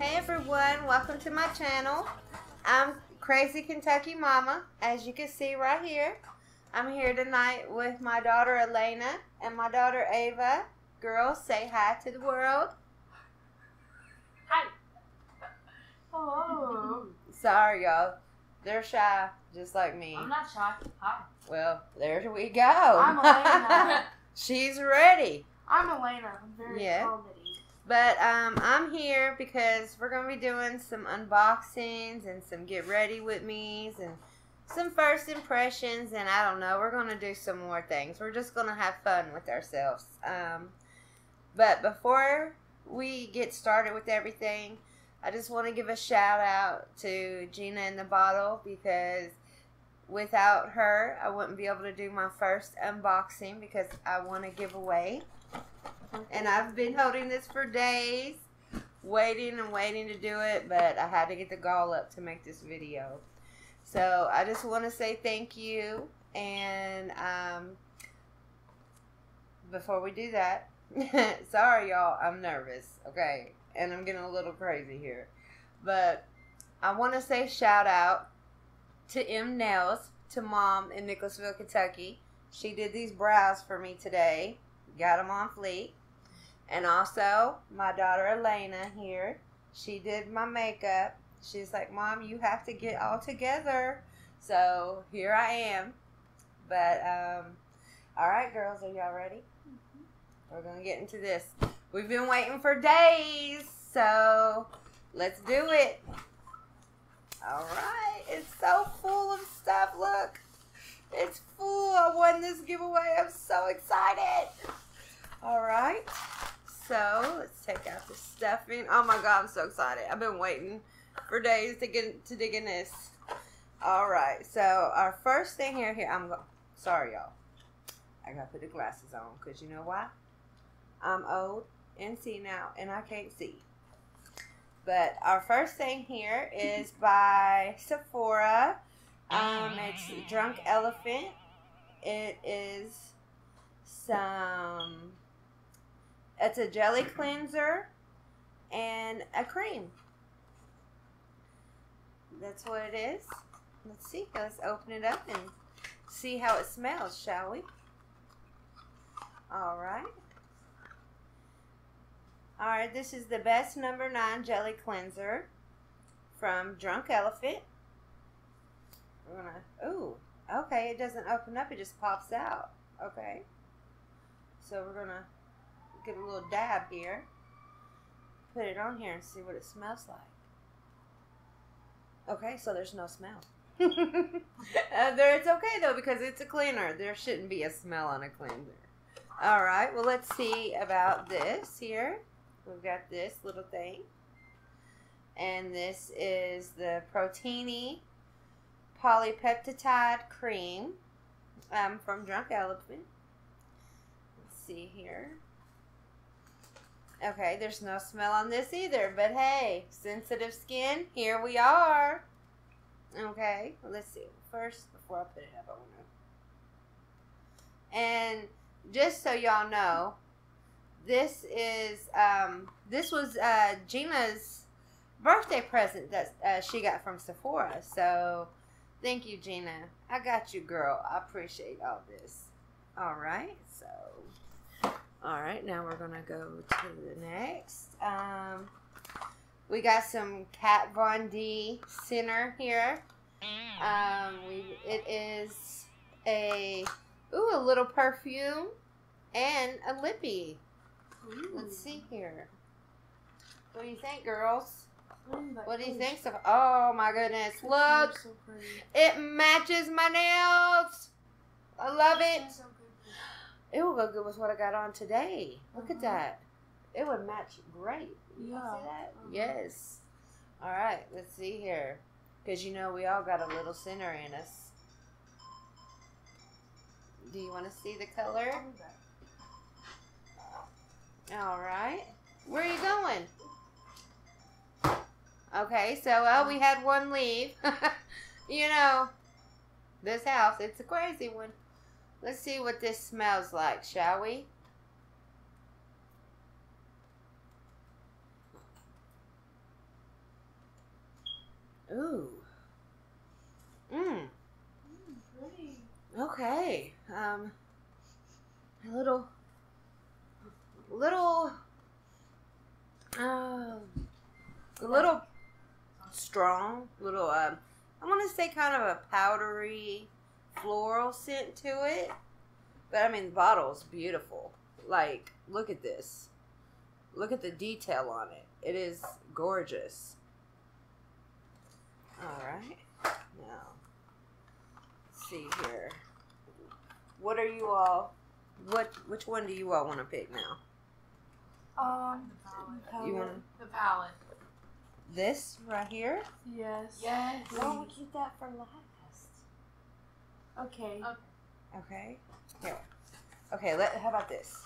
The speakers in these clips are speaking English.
Hey everyone, welcome to my channel. I'm Krazy Kentucky Mama, as you can see right here. I'm here tonight with my daughter Elena and my daughter Ava. Girls, say hi to the world. Hi. Hello. Sorry, y'all. They're shy, just like me. I'm not shy. Hi. Well, there we go. I'm Elena. She's ready. I'm Elena. I'm very Yeah. But um, I'm here because we're gonna be doing some unboxings and some get ready with me's and some first impressions and I don't know. We're gonna do some more things. We're just gonna have fun with ourselves. Um, but before we get started with everything, I just want to give a shout out to Gina in the bottle because without her, I wouldn't be able to do my first unboxing because I want to give away and I've been holding this for days, waiting and waiting to do it, but I had to get the gall up to make this video. So I just want to say thank you, and um, before we do that, sorry y'all, I'm nervous, okay, and I'm getting a little crazy here, but I want to say shout out to M Nails, to Mom in Nicholasville, Kentucky. She did these brows for me today. Got them on fleek. And also, my daughter Elena here, she did my makeup. She's like, Mom, you have to get all together. So here I am. But, um, all right, girls, are y'all ready? We're going to get into this. We've been waiting for days. So let's do it. All right. It's so full of stuff. Look. It's full. I won this giveaway. I'm so excited. All right. So let's take out the stuffing. Oh my god, I'm so excited. I've been waiting for days to get to dig in this. All right. So our first thing here, here I'm. Sorry, y'all. I gotta put the glasses on because you know why? I'm old and see now, and I can't see. But our first thing here is by Sephora. Um, it's Drunk Elephant. It is some. It's a jelly cleanser and a cream. That's what it is. Let's see. Let's open it up and see how it smells, shall we? All right. All right. This is the best number nine jelly cleanser from Drunk Elephant. We're gonna. Ooh, okay. It doesn't open up. It just pops out. Okay. So we're gonna get a little dab here. Put it on here and see what it smells like. Okay, so there's no smell. uh, there, it's okay though because it's a cleaner. There shouldn't be a smell on a cleaner. All right. Well, let's see about this here. We've got this little thing, and this is the Protini polypeptide cream um, from Drunk Elephant. Let's see here. Okay, there's no smell on this either, but hey, sensitive skin, here we are. Okay, let's see. First, before I put it up, I want to. And just so y'all know, this is um, this was uh, Gina's birthday present that uh, she got from Sephora. So Thank you, Gina. I got you, girl. I appreciate all this. All right, so. All right, now we're going to go to the next. Um, we got some Kat Von D Sinner here. Um, we, it is a, ooh, a little perfume and a lippy. Let's see here. What do you think, girls? What do you think? So, oh my goodness! Look, So it matches my nails. I love it. It will go good with what I got on today. Look at Uh-huh. that. It would match great. You Yeah. see that? Uh-huh. Yes. All right. Let's see here, because you know we all got a little sinner in us. Do you want to see the color? All right. Where are you going? Okay, so well, we had one leave. you know, this house, it's a crazy one. Let's see what this smells like, shall we? Ooh. Mmm. Okay. Um. A little. Little. Um. a little strong. Little. Um. I want to say kind of a powdery, floral scent to it. But I mean, the bottle's beautiful. Like, look at this. Look at the detail on it. It is gorgeous. All right. Now, let's see here. What are you all? What? Which one do you all want to pick now? Um. You want The palette. this right here? Yes. Yes. Why don't we keep that for last? Okay. Okay. Here. Okay. Let. How about this?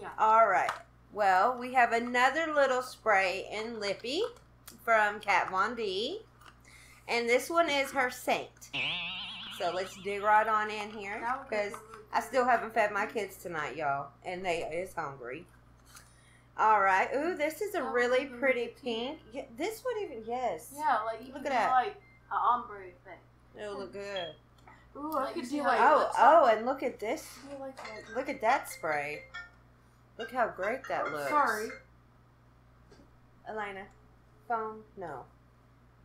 Yeah. All right. Well, we have another little spray in Lippy from Kat Von D, and this one is her Saint. So let's dig right on in here That would be because I still haven't fed my kids tonight, y'all, and they is hungry. All right. Ooh, this is a That really pretty pink. Yeah, this would even yes. Yeah, like you Look can at do that. like an ombre thing. It'll look good. Ooh, I Like, could do like. Oh, oh, and look at this. like. Look at that spray. Look how great that oh, looks. Sorry. Elena. Phone? No.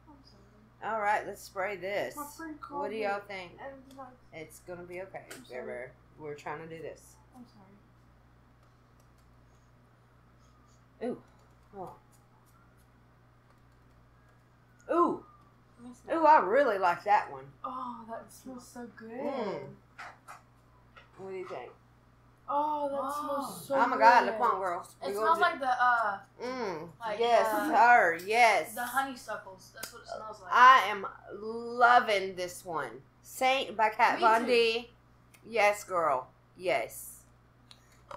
I'm sorry. All right, let's spray this. My What do y'all think? and like, It's gonna be okay. I'm sorry. We're, we're trying to do this. I'm sorry. Ooh. Oh. Ooh. Let me smell. Ooh, I really like that one. Oh, that smells so good. Mm. What do you think? Oh, that Oh. smells so oh good. my god, look on girls. It smells like the uh Mm. like, yes, uh, her, yes. the honeysuckles. That's what it smells like. I am loving this one. Saint by Kat Me Von too. D. Yes, girl. Yes.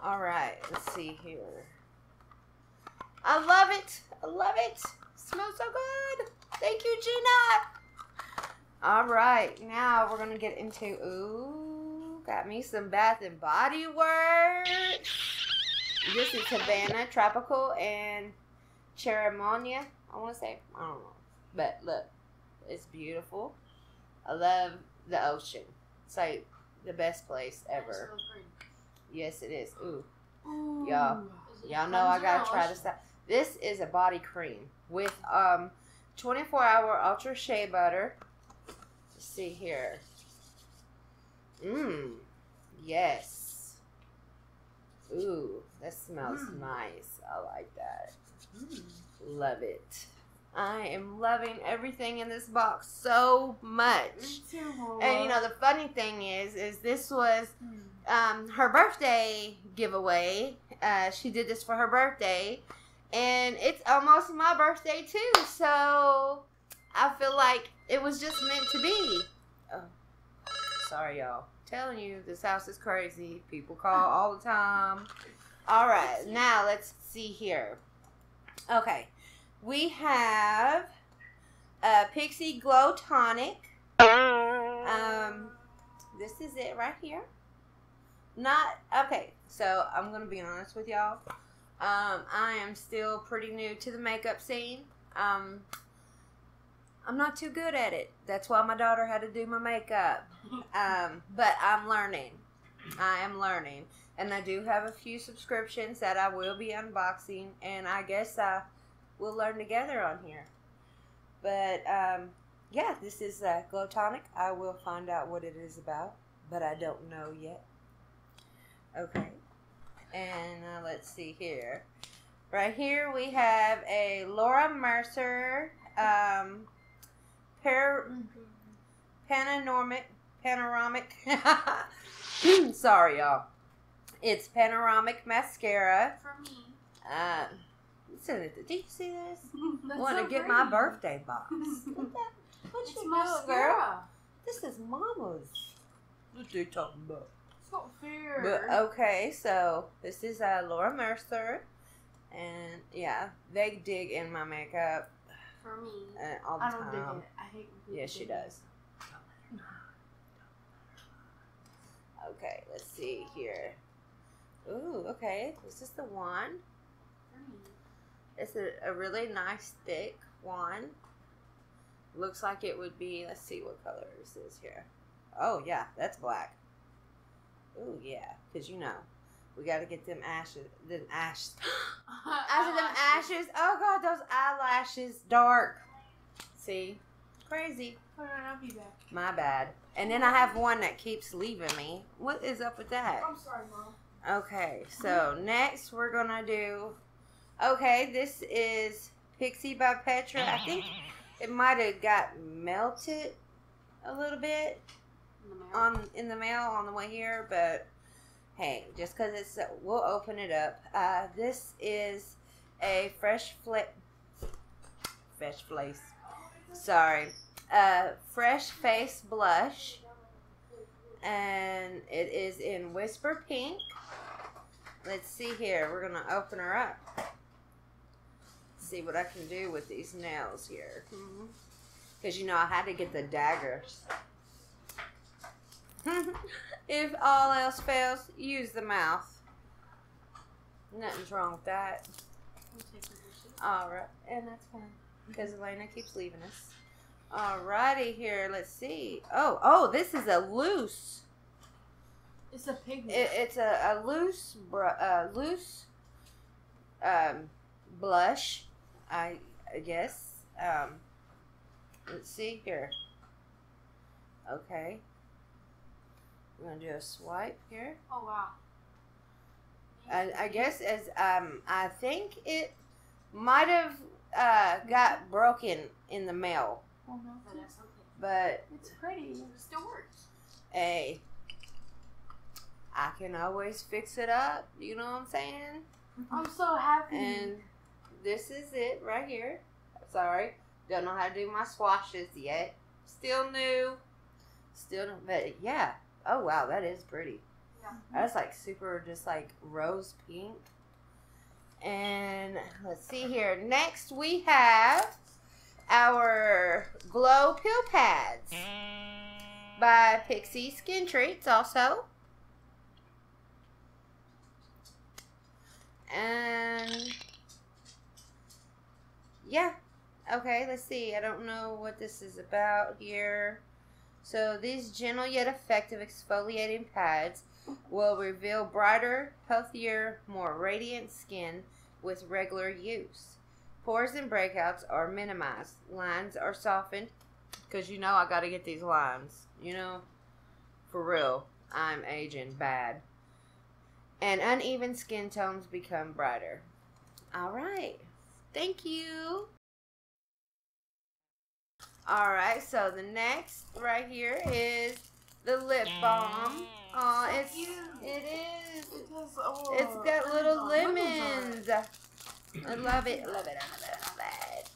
All right. Let's see here. I love it. I love it. Smells so good. Thank you, Gina. All right. Now we're gonna get into ooh. Got me some Bath and Body Works. This is Havana Tropical and Ceremonia. I want to say I don't know, but look, it's beautiful. I love the ocean. It's like the best place ever. Yes, it is. Ooh, Ooh. Y'all. Y'all know I gotta try this out. This is a body cream with um, 24 hour ultra shea butter. Let's see here. Mmm. Yes. Ooh, that smells Mm. nice. I like that. Mm. Love it. I am loving everything in this box so much. Too, And you know the funny thing is, is this was Hmm. um, her birthday giveaway. Uh, she did this for her birthday, and it's almost my birthday too. So I feel like it was just meant to be. Oh, sorry, y'all. Telling you, this house is crazy. People call all the time. All right, now let's see here. Okay, we have a Pixi Glow Tonic. Um, this is it right here. Not okay. So I'm gonna be honest with y'all. Um, I am still pretty new to the makeup scene. Um, I'm not too good at it. That's why my daughter had to do my makeup. Um, but I'm learning. I am learning, and I do have a few subscriptions that I will be unboxing, and I guess I will learn together on here. But um, yeah, this is uh, Glow Tonic. I will find out what it is about, but I don't know yet. Okay. And uh, let's see here. Right here we have a Laura Mercier um, par- panoramic panoramic. Sorry, y'all. It's panoramic mascara. For me. Uh, did you see this? I want to so get my birthday box. Look at that. What It's you doing, girl? mascara. This is Mama's. What are they talking about? Not fair. But okay, so this is uh, Laura Mercier, and yeah, they dig in my makeup For me. uh, all the I don't dig time. it. I hate people Yes, she does. Okay, let's see here. Ooh, okay, this is the me. It's a, a really nice thick one. Looks like it would be. Let's see what color this is here. Oh yeah, that's black. Oh yeah, cause you know we got to get them ashes. Them ashes. Said them ashes. Oh god, those eyelashes dark. See, crazy. I'll be back. My bad. And then I have one that keeps leaving me. What is up with that? I'm sorry, Mom. Okay, so next we're gonna do. Okay, this is Pixi by Petra. I think it might have got melted a little bit the on in the mail on the way here, but hey, just because it's we'll open it up. Uh, this is a fresh flip, fresh face. Sorry, uh, fresh face blush, and it is in whisper pink. Let's see here. We're gonna open her up. See what I can do with these nails here. Because you know I had to get the daggers. if all else fails, use the mouth. Nothing's wrong with that. I'll take the dishes. Alright, and that's fine. Because Elena keeps leaving us. Alrighty here, let's see. Oh, oh, this is a loose. It's a pigment. It, it's a, a loose, br- uh, loose, um, blush. I, I guess. Um, let's see here. Okay. I'm gonna do a swipe here. Oh wow. I, I guess as um, I think it might have uh got broken in the mail, oh, no. But that's okay. but It's pretty. It still works. hey, I can always fix it up. You know what I'm saying? I'm so happy. And this is it right here. Sorry, don't know how to do my swashes yet. Still new. Still, but yeah. Oh wow, that is pretty. Yeah. Mm-hmm. That's like super, just like rose pink. And let's see here. Next, we have our Glow Peel Pads by Pixi Skin Treats, also. And yeah, okay, let's see. I don't know what this is about here. So, these gentle yet effective exfoliating pads will reveal brighter, healthier, more radiant skin with regular use. Pores and breakouts are minimized. Lines are softened because you know I got to get these lines. You know, for real, I'm aging bad. And uneven skin tones become brighter. All right. Thank you. All right, so the next right here is the lip balm. Oh, So it's cute. it is. It has, oh, It's got little on- lemons. I love it. Love it. I love it. I love it.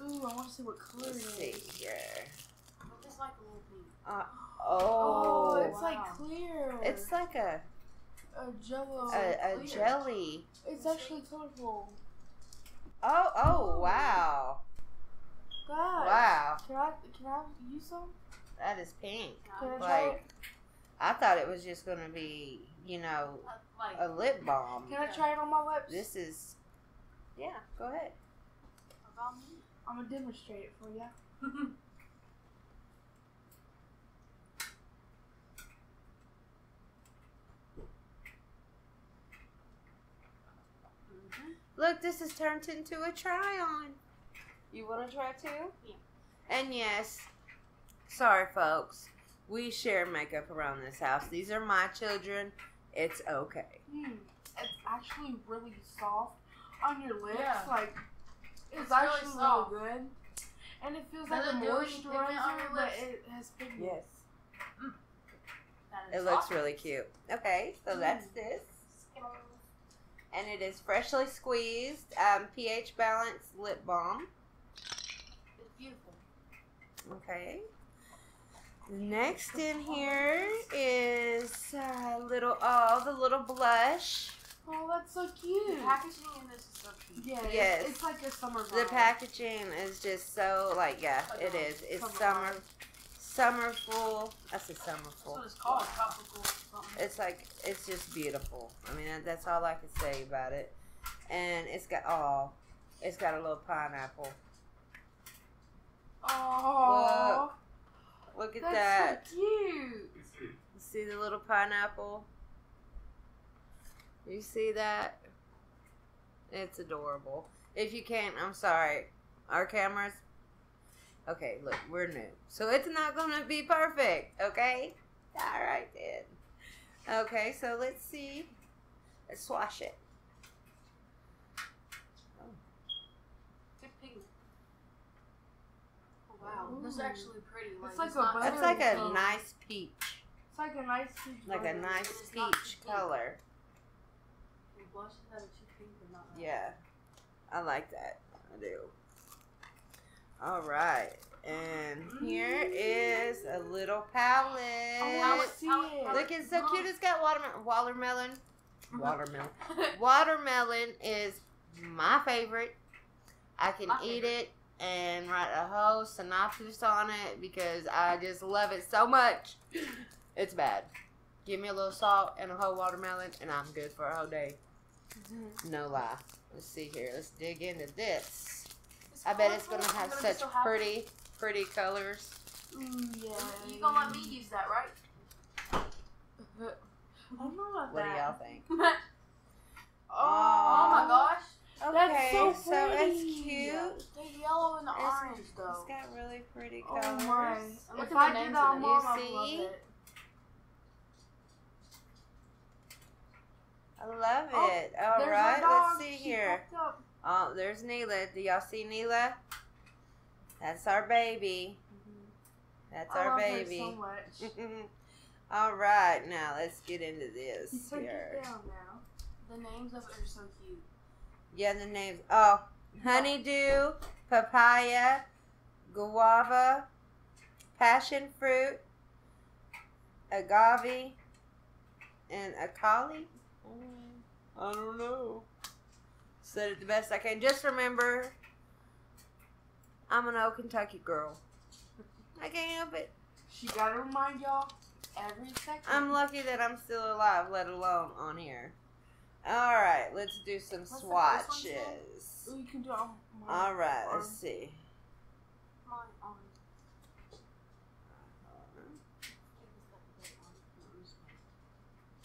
Ooh, I want to see what color Let's it see here. Look, It's like a little pink. Uh, oh, Oh, it's wow. like clear. it's like a a jello. a, a jelly. it's actually colorful. Oh oh wow God. wow. Can I can I use some? That is pink. Can I try Like I thought it was just gonna be you know like a lip balm. Can I try it on my lips? This is yeah. Go ahead. I'm gonna demonstrate it for you. Look, this has turned into a try on. You want to try too? Yeah. And yes, sorry, folks. We share makeup around this house. These are my children. It's okay. Hmm. It's actually really soft on your lips. Yeah. Like it's, It's really actually soft. really good. And it feels Does like a it do any pigment on moisturizer, your but lips? it has pigment. Yes. That It is looks really cute. Okay, so that's this. And it is freshly squeezed um, pH balanced lip balm. It's beautiful. Okay. Next in here is a little, oh, the little blush. Oh, that's so cute. The cute. packaging in this is so cute. Yeah, it's- Yes. It's, like a summer The packaging is just so, like, yeah, it is. It's Summer summer, summerful. That's a That's summerful. what it's called. Tropical something. It's like, it's just beautiful. I mean, that's all I can say about it. And it's got, oh, it's got a little pineapple. Oh, Look at that's that. so cute. See the little pineapple? You see that? It's adorable. If you can't, I'm sorry. Our cameras. Okay, look, we're new. So it's not going to be perfect, okay? All right, then. Okay, so let's see. Let's swash it. Good pigment. Oh, wow. This is mm. actually pretty. Like, It's like it's a That's like a pink. nice peach. It's like a nice peach Like a nice It's peach color. The blushes that are too pink, but not that. Yeah, I like that. I do. All right, and here is a little palette. I How want to see it- it. Look, it's so cute. It's got watermelon. Watermelon. Watermelon. watermelon is my favorite. I can My eat favorite. it and write a whole synopsis on it because I just love it so much. It's bad. Give me a little salt and a whole watermelon, and I'm good for a whole day. No lie. Let's see here. Let's dig into this. It's I bet it's gonna I'm have such so pretty, pretty colors. Mm, yeah. You gonna let me use that, right? I don't know about What do y'all think? oh Oh, my gosh. Okay, That's so so it's pretty. cute. The yellow and the It's- orange, though. It's got really pretty Oh my! And look If at I the did that on mom, You I'd love see? it. I love Oh, it. All There's right, our dog. let's see She here. popped. Oh, there's Neela. Do y'all see Neela? That's our baby. That's I our love baby. her so much. All right, now let's get into this took here. down now. The names of it are so cute. Yeah, the names. Oh, honeydew, papaya, guava, passion fruit, agave, and akali. Mm, I don't know. Said it the best I can. Just remember, I'm an old Kentucky girl. I can't help it. She gotta remind y'all every second. I'm lucky that I'm still alive, let alone on here. All right, let's do some What's the first one say? swatches. Ooh, you can do it on my All right, let's see. Mine on.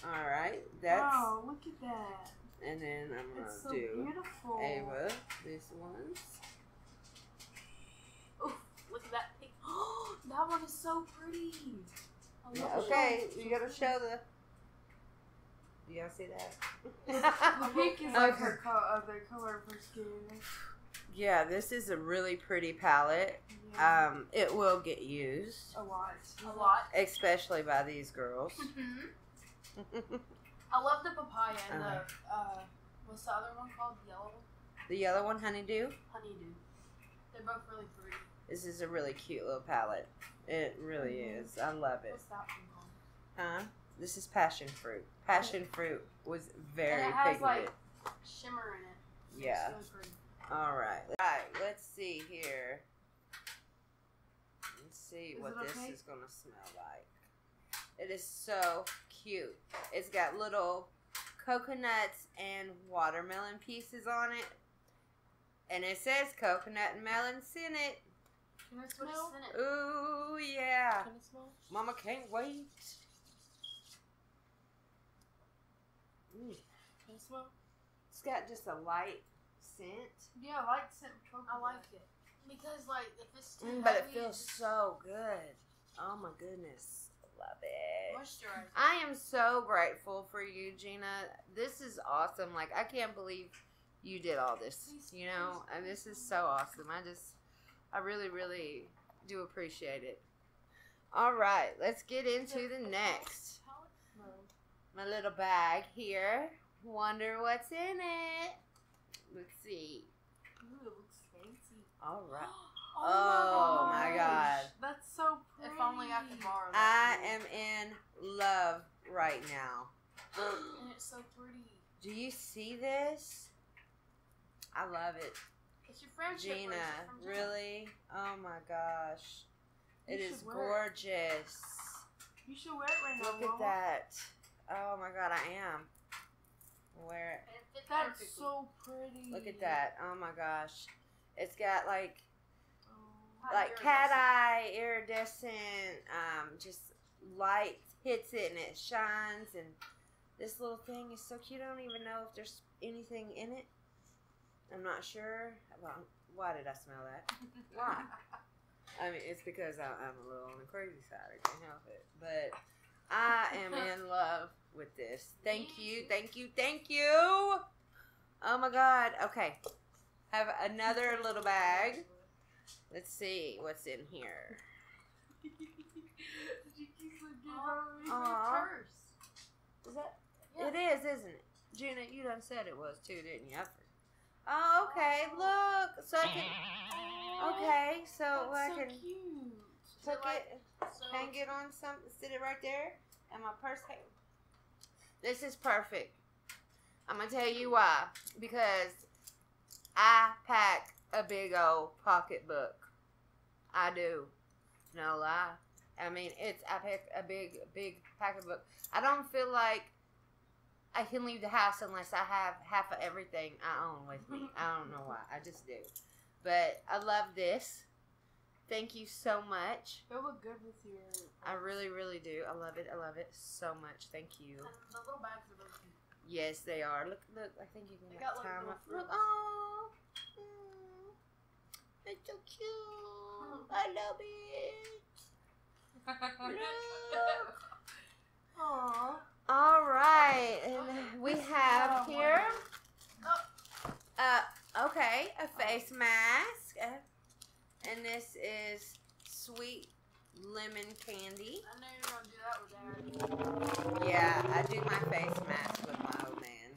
All right, that's Wow, look at that. and then I'm gonna It's so do beautiful. Ava. This one's Ooh, look at that pink. that one is so pretty. Yeah, okay. You gotta show the. Do y'all see The that? pink is like Okay. her color, uh, the color of her skin. Yeah, this is a really pretty palette. Yeah. Um, it will get used, a lot. A lot. especially by these girls. Mhm. I love the papaya and Uh-huh. the uh, what's the other one called? The yellow one? the yellow one, honeydew. honeydew. They're both really pretty. This is a really cute little palette. It really Mhm. is. I love it. What's that one called? Huh? This is passion fruit. Passion fruit was very and it has pigmented. like shimmer in it. yeah. Really. All right. All right. Let's see here. Let's see Is what this okay? is gonna smell like. It is so cute. It's got little coconuts and watermelon pieces on it, and it says coconut and melon in it. Can it What's what's smell? in? Ooh yeah. Can it smell? Mama can't wait. Mm. Can it smell? It's got just a light scent, Yeah, I like scent coconut. I like it because like if it's too mm, but it heavy, feels just so good. Oh my goodness, love it. I am so grateful for you, Gina. This is awesome. Like I can't believe you did all this. You know, and this is so awesome. I just, I really, really do appreciate it. All right, let's get into the next. My little bag here. Wonder what's in it. Let's see. Ooh, it looks fancy. All right. Oh, Oh, my oh my God. That's so pretty. If only I could borrow I that. am in love right now. And it's so pretty. Do you see this? I love it. It's your friendship Gina, bracelet from Gina. really? Oh my gosh. You It is should wear it. gorgeous. You should wear it right now. Look at that. Oh my god, I am. Wear it That's perfectly. so pretty. Look at that. Oh my gosh. It's got like Oh. Like cat eye, iridescent, um, just light hits it and it shines. And this little thing is so cute. I don't even know if there's anything in it. I'm not sure. Well, why did I smell that? Why? I mean, it's because I, I'm a little on the crazy side. I can't help it. But I am in love with this. Thank you, thank you, thank you. Oh my God. Okay. Have another little bag. Let's see what's in here. Aw. Purse. Is that? Yeah. It is, isn't it? Gina, you done said it was too, didn't you? I for- Oh, okay. Look, so I can. Okay, so I That's so can cute. tuck like- it, So, hang it on something, sit it right there, and my purse. Hang. This is perfect. I'm gonna tell you why. Because I pack a big old pocketbook. I do. No lie. I mean, it's I pack a big, big pocketbook. I don't feel like I can leave the house unless I have half of everything I own with me. I don't know why. I just do. But I love this. Thank you so much. It look good with your. I really, really do. I love it. I love it so much. Thank you. the little bags are really cute. Yes, they are. Look, look. I think you can They like, got, like, time. Look, oh, mm, it's so cute. I love it. Look. Aww. All right, and we have Oh, here. Oh. Uh, okay, a face mask, and this is sweet lemon candy. I know you're gonna do that with Daddy. Yeah, I do my face mask with my old man.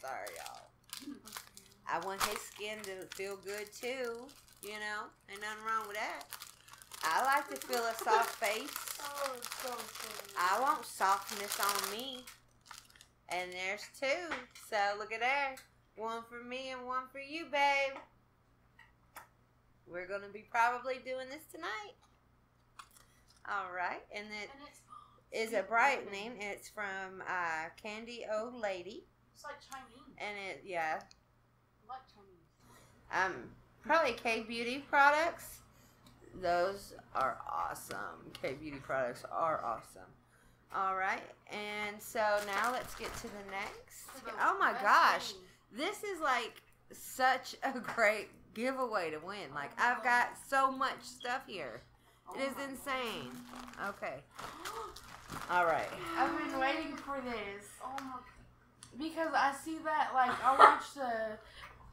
Sorry, y'all. I want his skin to feel good too. You know, ain't nothing wrong with that. I like to feel a soft face. Oh, so. I want softness on me. And there's two. So look at there. One for me and one for you, babe. We're gonna be probably doing this tonight. All right, and it And is a brightening. It's from uh, Candy Old Lady, it's like Chinese. and it yeah, I like Chinese. um, probably K Beauty products. Those are awesome. K Beauty products are awesome. All right, and so now let's get to the next. Oh my gosh, this is like such a great giveaway to win. Like oh I've got so much stuff here. Oh it is Oh insane. Okay. All right. I've been waiting for this Oh my because I see that like I watch the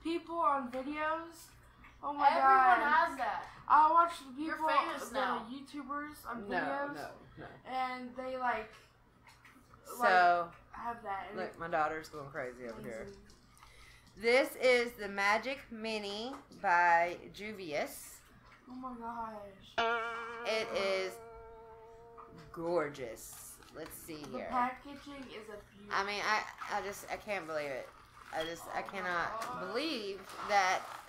people on videos. Oh my Everyone god! has that. I watch the You're people, famous the now. YouTubers on No, videos, no, no. and they like So have that. Look, my daughter's going crazy it's over here. This is the Magic Mini by Juvia's. Oh my gosh! It is gorgeous. Let's see The here. The packaging is a beauty. I mean, I, I just, I can't believe it. I just, I cannot believe that That's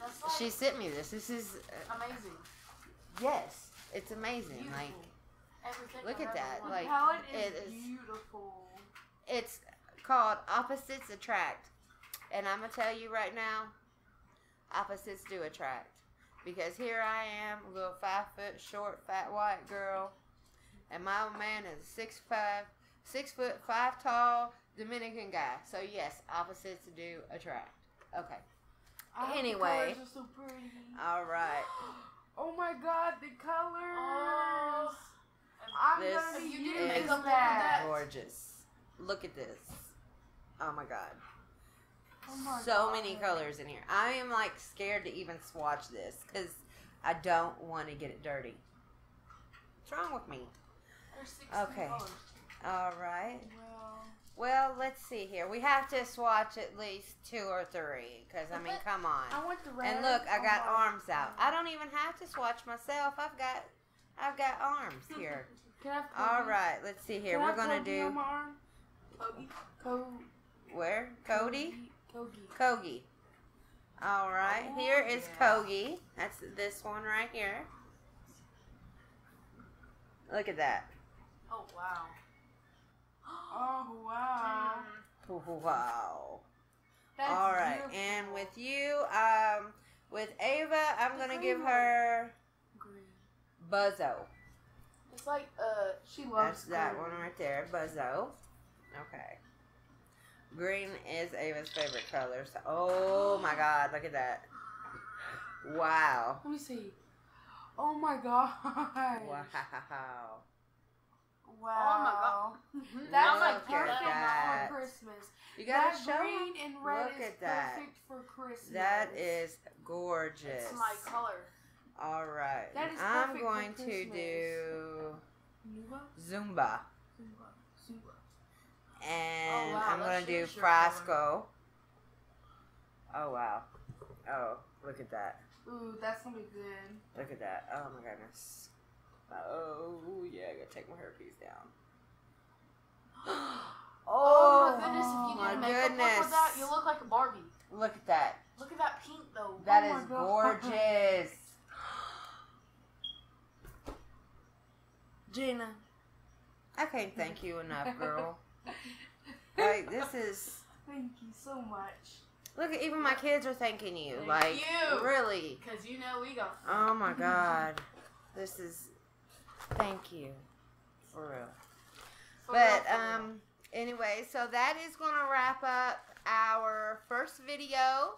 like she sent me this. This is, uh, amazing. yes, it's amazing. Beautiful. Like, Everything look at that, wanted. like, it is, beautiful. it's called Opposites Attract. And I'm going to tell you right now, opposites do attract. Because here I am, a little five foot short, fat white girl. And my old man is six five, six foot five tall Dominican guy. So yes, opposites do attract. Okay. I hope the Anyway. colors are so pretty. All right. Oh my god, the colors! Oh. I'm This gonna be you using didn't make them look that. at Gorgeous. Look at this. Oh my god. Oh my so God. many colors in here. I am like scared to even swatch this because I don't want to get it dirty. What's wrong with me? There's 16 Okay. colors. All right. Well, Well, let's see here. We have to swatch at least two or three because I mean, come on. I want the red. And look, I got arms out. I don't even have to swatch myself. I've got, I've got arms here. Can I All right. Let's see here. Can We're gonna on do my arm? Kobe. Co- where? Cody. Kogi. Kogi. All right, Oh, here is yeah. Kogi. That's this one right here. Look at that. Oh wow. Oh wow. Wow. That's All right, beautiful. and with you, um, With Ava, I'm The gonna give her Green. Buzzo. It's like uh, She That's loves that one right there, Buzzo. Okay. Green is Ava's favorite color. So, oh my God, look at that! Wow! Let me see. Oh my god. Wow! Oh wow. That's That's like like Look at perfect that. for Christmas. You gotta that show. green and red Look is at that. perfect for Christmas. That is gorgeous. it's my color. All right. That is I'm going to do Zumba, Zumba. Zumba. and Oh, wow, I'm gonna do choose your. Frasco. Oh wow! Oh, look at that! Ooh, that's gonna be good. Look at that! Oh my goodness! Oh yeah, I gotta take my hairpiece down. Oh, oh, my goodness! If you my did a makeup look goodness. with that, you look like a Barbie. Look at that! Look at that pink though. That Oh is gorgeous. Gina. I can't thank you enough, girl. like this is Thank you so much. look at even my kids are thanking you. Thank like you. really. Cause you know we go. Oh my god. This is thank you. For real. For But real, for real. um anyway, so that is gonna wrap up our first video.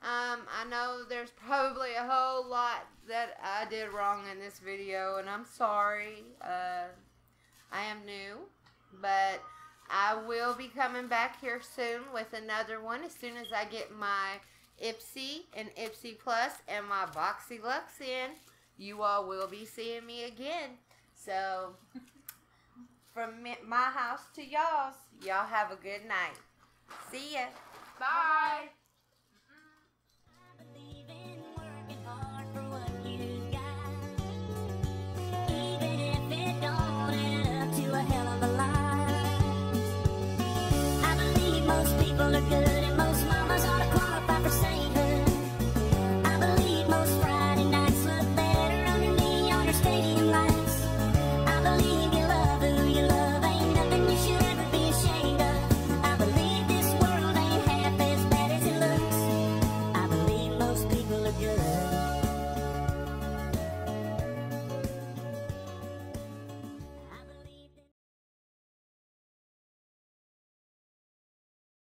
Um, I know there's probably a whole lot that I did wrong in this video, and I'm sorry. Uh, I am new, but I will be coming back here soon with another one as soon as I get my Ipsy and Ipsy Plus and my Boxy Luxe in. You all will be seeing me again. So, from my house to y'all's, y'all have a good night. See ya. Bye.